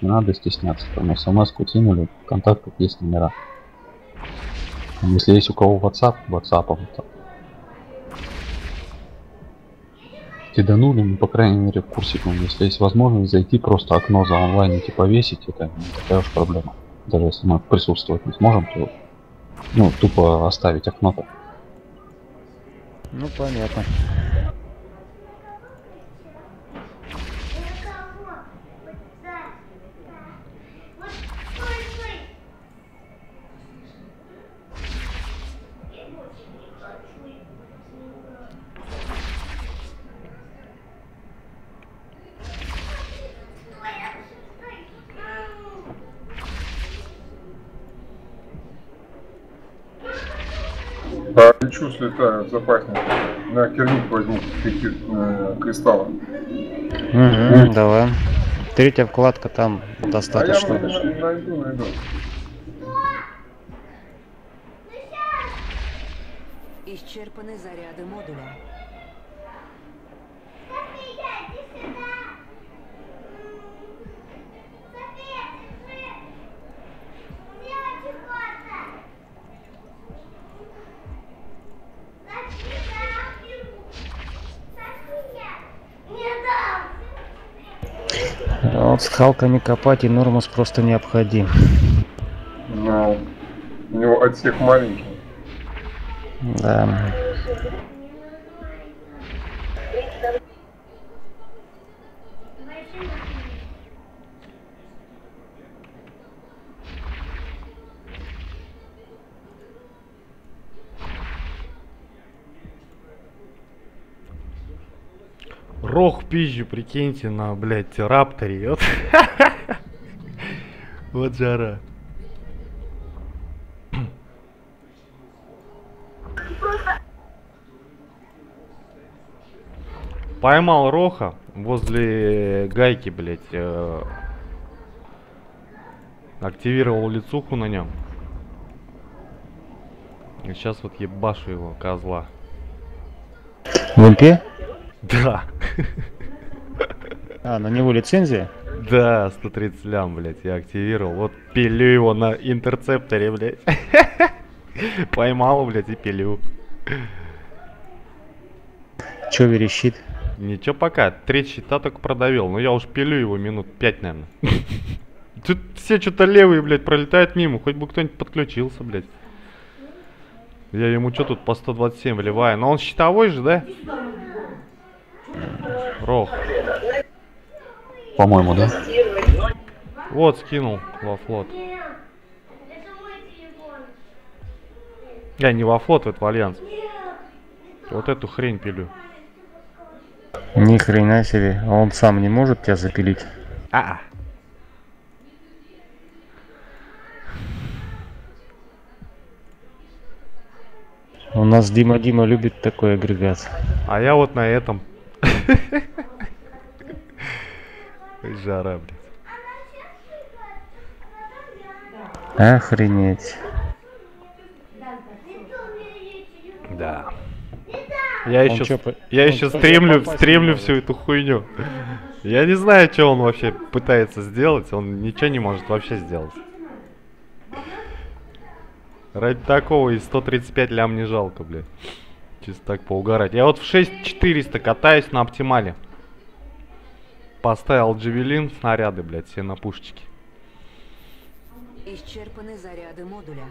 не надо стесняться. Там смс-ку кинули, в контактах есть номера. Если есть у кого WhatsApp, WhatsApp там. Киданули, ну, по крайней мере, в курсиком. Если есть возможность зайти, просто окно за онлайн типа повесить, это не такая уж проблема. Даже если мы присутствовать не сможем, то ну, тупо оставить окно-то. Ну, понятно. А лечу, слетаю, запасник. На керник возьму какие э, кристаллы. Угу, давай. Третья вкладка там А я достаточно. найду, найду, найду. Исчерпаны заряды модуля. А Вот с халками копать и Нормус просто необходим. Но у него отсек маленький. Да. Рох пизжу, прикиньте, на, блядь, рапторе. Вот. Вот жара. Поймал Роха возле гайки, блядь. э, Активировал лицуху на нем. И сейчас вот ебашу его, козла. В МП? Да. А, на него лицензия? Да, 130 лям, блядь, я активировал. Вот пилю его на интерцепторе, блядь. Поймал, блядь, и пилю. Чё верещит? Ничего пока, треть щита только продавил. Но я уж пилю его минут 5, наверное. Тут все что-то левые, блядь, пролетают мимо. Хоть бы кто-нибудь подключился, блядь. Я ему что тут по 127 вливаю? Но он щитовой же, да? Рох. По-моему, да? Вот, скинул во флот. Я не во флот, в этот в альянс. Вот эту хрень пилю. Ни хрена себе. А он сам не может тебя запилить? А. У нас Дима Дима любит такой агрегат. А я вот на этом. Жара, блядь. Охренеть. Да. Я Он еще, чё, я он еще стремлю не всю эту хуйню. Я не знаю, что он вообще пытается сделать. Он ничего не может вообще сделать. Ради такого и 135 лям не жалко, блядь. Чисто так поугарать. Я вот в 6400 катаюсь на оптимале. Поставил джавелин, снаряды, блядь, все на пушечки. Исчерпаны заряды модуля.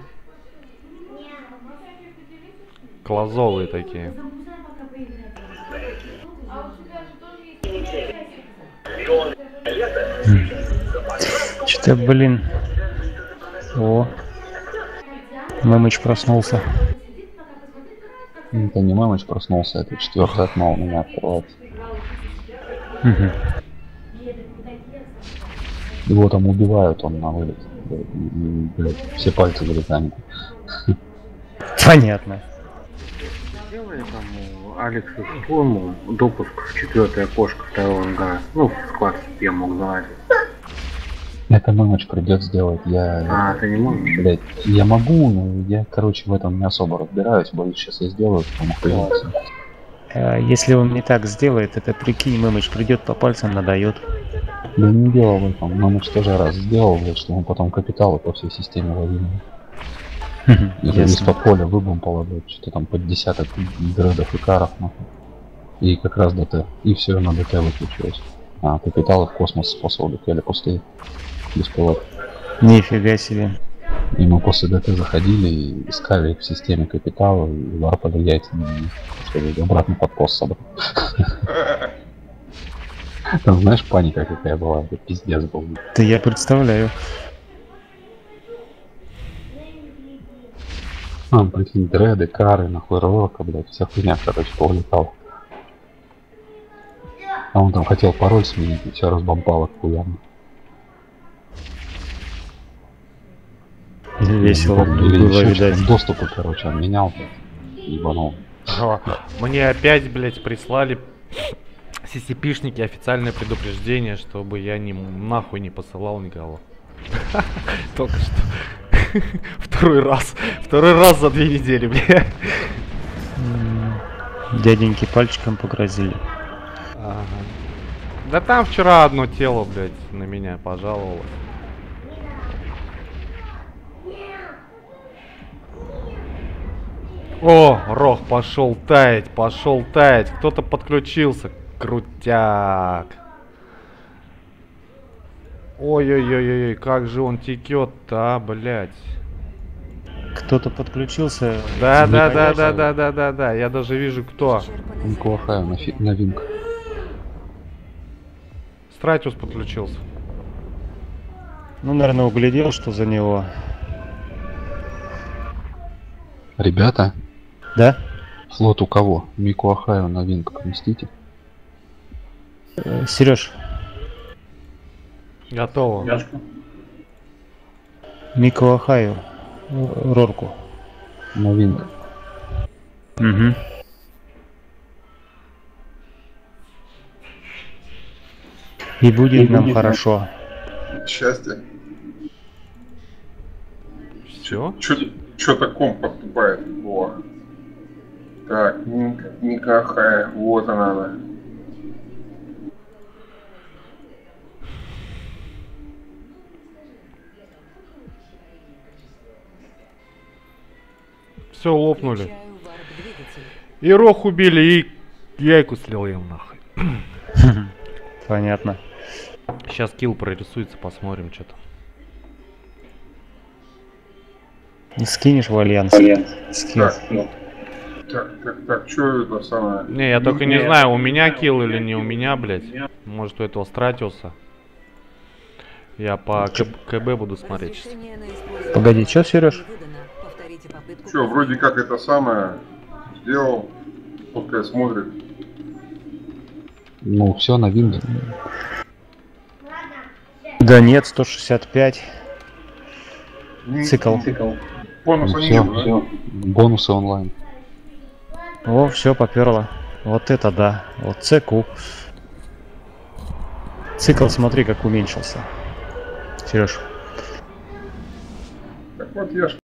Клазовые такие. Что-то, блин. О. Мамыч проснулся. Это не мамыч проснулся, это четвертый у меня открывается. Мгм. Его там убивают, он на вылет. Блядь, все пальцы вылетают. Понятно. Сделай там у Алекса форму допуск в четвертое окошко второго ангара. Ну, в склад я мог залазить. Это мамыч придет сделать. Я, А, ты не можешь? блядь, я могу, но я, короче, в этом не особо разбираюсь. Боюсь, сейчас я сделаю, потом охуенно. А Если он не так сделает, это прикинь, Мамыч придет по пальцам надает. Да не дело в этом. Нам же тоже раз сделал, блядь, что мы потом капиталы по всей системе ловили. Это из-под поля выбомпало, блядь, что-то там под десяток дредов и каров, нахуй. И как раз ДТ. И все, на ДТ выключилось. А капиталы в космос способ улетели пустые. Пилот. Нифига себе. И мы после ДТ заходили и искали в системе капитала и варпали яйца на них, чтобы обратно под собрать. Там знаешь, паника какая была, это пиздец был. Да я представляю. А, прикинь, дреды, кары, нахуй, ролка, блядь, вся хуйня, короче, повлетала. А он там хотел пароль сменить, и все разбомпало хуями. Весело Или было, видать. доступы, короче, он менял, блядь, ебанул. О, Мне опять, блядь, прислали CCP-шники официальное предупреждение, чтобы я ни нахуй не посылал никого. Только что. Второй раз. Второй раз за две недели, бля. Дяденьки пальчиком погрозили. Ага. Да там вчера одно тело, блядь, на меня пожаловалось. О, Рох пошел таять, пошел таять. Кто-то подключился. Крутяк. Ой-ой-ой-ой, как же он текет-то, а, блядь. Кто-то подключился. Да, да, да, да, да, да, да, да. Я даже вижу кто. Неплохая винк. Стратиус подключился. Ну, наверное, углядел, что за него. Ребята, Да? флот у кого? Мику Ахаю на винк поместите. Сереж, Готово. Мико Ахаю. э, Рорку. На винк. Угу. И будет нам хорошо. Счастье. Все? Что-то комп подтупает. Так, Ника, Никахая. Вот она. она. Все, лопнули. И Рох убили, и яйку слил им нахуй. Понятно. Сейчас килл прорисуется, посмотрим что-то. Не скинешь в альянс? Скинь. Так. Так, так, что это самое? Не, я только не знаю, у меня килл или не у меня, блядь. Может у этого Стратиуса. Я по КБ, КБ буду смотреть. Погоди, чё, Серёж? не выдано. Повторите попытку Что, вроде как это самое сделал. Пускай смотрит. Ну, все на винк. Да нет, 165. М, Цикл. Бонуса Ну, нет, всё, да? Бонусы онлайн. О, все поперло. Вот это да. Вот ЦК. Цикл, смотри, как уменьшился. Сереж. Так вот я